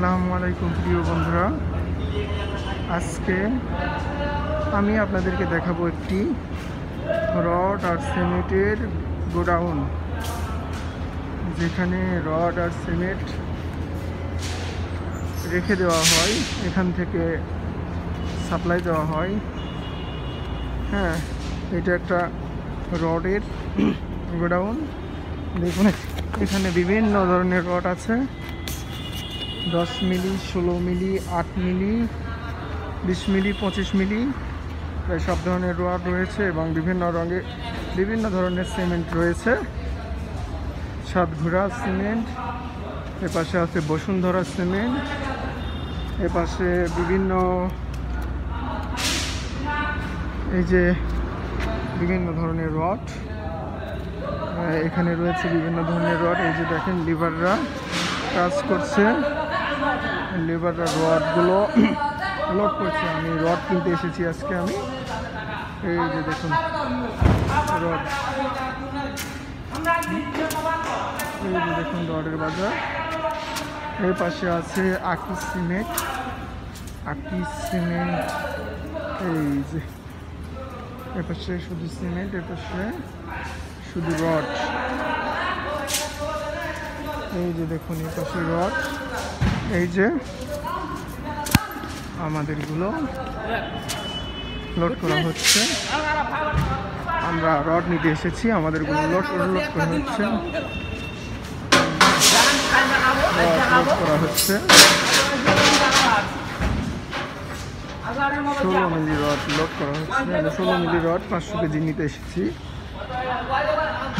আসসালামু আলাইকুম প্রিয় বন্ধুরা। আজকে আমি আপনাদেরকে দেখাবো একটি রড আর সিমেন্টের গোডাউন, যেখানে রড আর সিমেন্ট রেখে দেওয়া হয়, এখান থেকে সাপ্লাই দেওয়া হয়। হ্যাঁ এটা একটা রডের গোডাউন। দেখুন, এখানে বিভিন্ন ধরনের রড আছে। দশ মিলি, ষোলো মিলি, আট মিলি, বিশ মিলি, পঁচিশ মিলি, প্রায় সব ধরনের রড রয়েছে এবং বিভিন্ন রঙের বিভিন্ন ধরনের সিমেন্ট রয়েছে। সাতঘোড়া সিমেন্ট এপাশে আছে বসুন্ধরা সিমেন্ট এপাশে বিভিন্ন এই যে বিভিন্ন ধরনের রড, এখানে রয়েছে বিভিন্ন ধরনের রড। এই যে দেখেন, লিভাররা কাজ করছে। লিভাররা রডগুলো লোড করছে আমি। রড কিনতে এসেছি আজকে আমি। এই যে দেখুন রড এই যে দেখুন, রডের বাজার। এর পাশে আছে আকি সিমেন্ট। আকি সিমেন্ট। এই যে এ পাশে শুধু সিমেন্ট এ পাশে শুধু রড। এই যে দেখুন এই পাশে রড। এই যে আমাদেরগুলো লোড করা হচ্ছে। আমরা রড নিতে এসেছি, আমাদেরগুলো লোড লোড করা হচ্ছে। লোড করা হচ্ছে। ষোলো মিলি রড লোড করা হচ্ছে। আমরা ষোলো মিলি রড পাঁচশো কেজি নিতে এসেছি।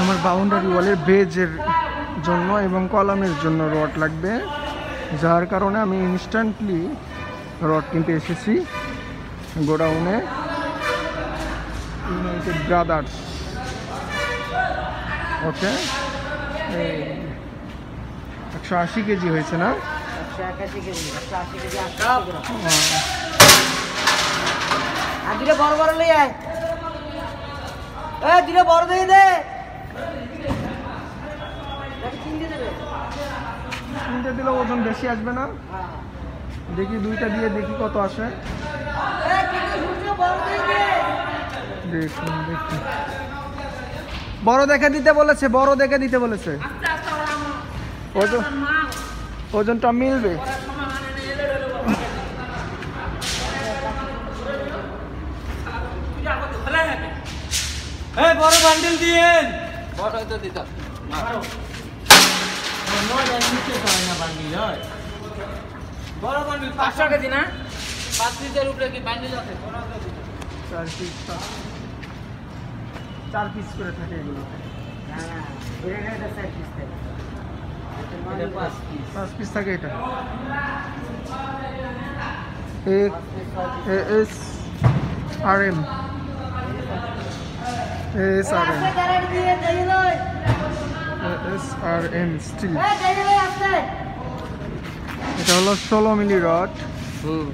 আমার বাউন্ডারি ওয়ালের বেজের জন্য এবং কলামের জন্য রড লাগবে। যার কারণে আমি ইনস্ট্যান্টলি রড কিনতে এসেছি গোডাউনে ইউনাইটেড ব্রাদার্স ওকে একশো আশি কেজি হয়েছে না একশো একাশি কেজি একশো আশি কেজি আটশো গ্রাম আহ, আর দুটো বড় বড় লই আয় এ দুটো বড় দিয়ে দে তিনটে দিলে ওজন বেশি আসবে না। দেখি দুইটা দিয়ে দেখি কত আসে। দেখুন দেখুন। বড় দেখে দিতে বলেছে বড় দেখে দিতে বলেছে। ওজন ওজনটা মিলবে। বড় বান্ডিল দিয়েন বড় তো দিত বড় বান্ডিল পাঁচশো কেজি না পাঁচ পিসের উপরে কি বান্ডিল আছে চার পিস চার পিস করে থাকে এগুলো পাঁচ পিস থাকে এটা S R M S R M R M steel এটা হলো ষোলো মিলি রড। হুম।